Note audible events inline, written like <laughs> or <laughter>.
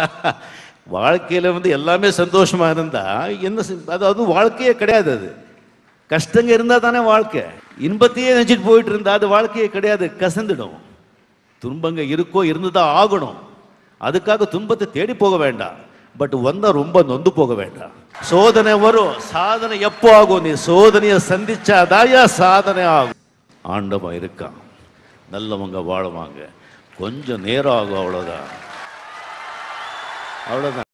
<laughs> வாழ்க்கையில வந்து எல்லாமே சந்தோஷமா இருந்தா என்ன அது அதாவது வாழ்க்கையே கிடையாது அது. கஷ்டங்க இருந்தா தானே வாழ்க்கை. இன்பத்தையே நினச்சிட்டு போயிட்டு இருந்தா அது வாழ்க்கையே கிடையாது கசந்துடும். துன்பங்க இருக்கோ இருந்து தான் ஆகணும். அதுக்காக துன்பத்தை தேடி போக வேண்டாம். பட் வந்தால் ரொம்ப நொந்து போக வேண்டாம். சோதனை வரும். சாதனை எப்போ ஆகும்? நீ சோதனையை சந்திச்சாதாயா சாதனை ஆகும். ஆண்டவன் இருக்கான். நல்லவங்க வாழுவாங்க. கொஞ்சம் நேரம் ஆகும் அவ்வளோதான் அவ்வளோதான்